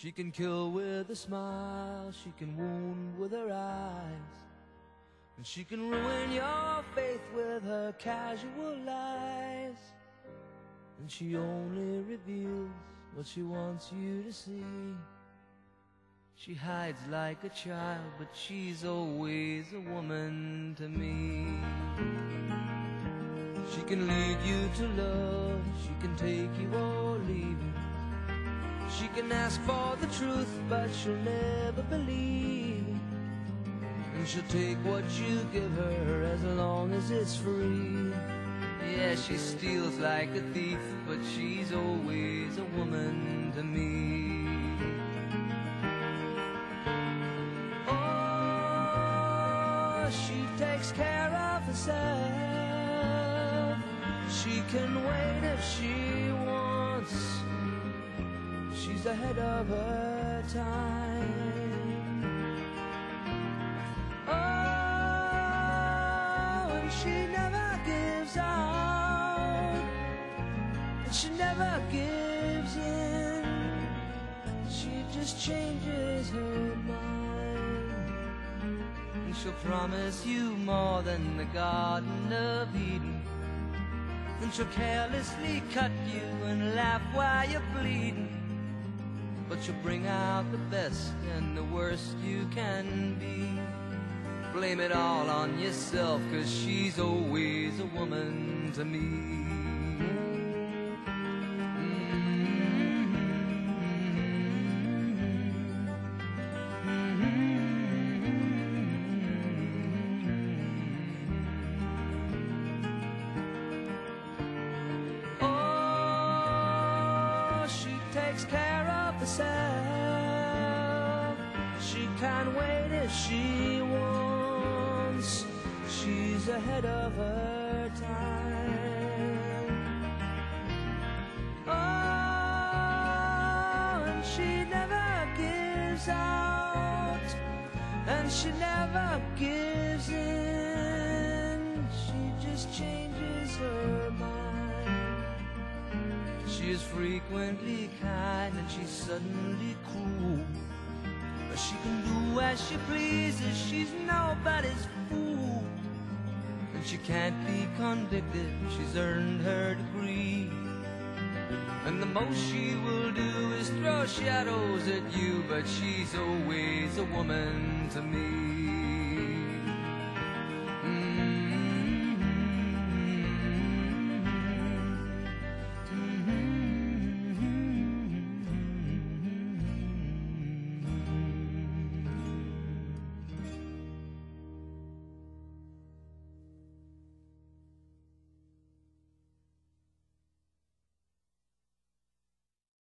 She can kill with a smile, she can wound with her eyes. And she can ruin your faith with her casual lies. And she only reveals what she wants you to see. She hides like a child, but she's always a woman to me. She can lead you to love, she can take you or leave you. She can ask for the truth, but she'll never believe. And she'll take what you give her as long as it's free. Yeah, she steals like a thief, but she's always a woman to me. Oh, she takes care of herself. She can wait if she wants. She's ahead of her time. Oh, and she never gives out. And she never gives in. She just changes her mind. And she'll promise you more than the Garden of Eden. And she'll carelessly cut you and laugh while you're bleeding. But you'll bring out the best and the worst you can be. Blame it all on yourself, cause she's always a woman to me. Oh, she takes care of herself. She can't wait if she wants. She's ahead of her time. Oh, and she never gives out, and she never gives in. She just changes She is frequently kind and she's suddenly cruel. But she can do as she pleases, she's nobody's fool. And she can't be convicted, she's earned her degree. And the most she will do is throw shadows at you, but she's always a woman to me.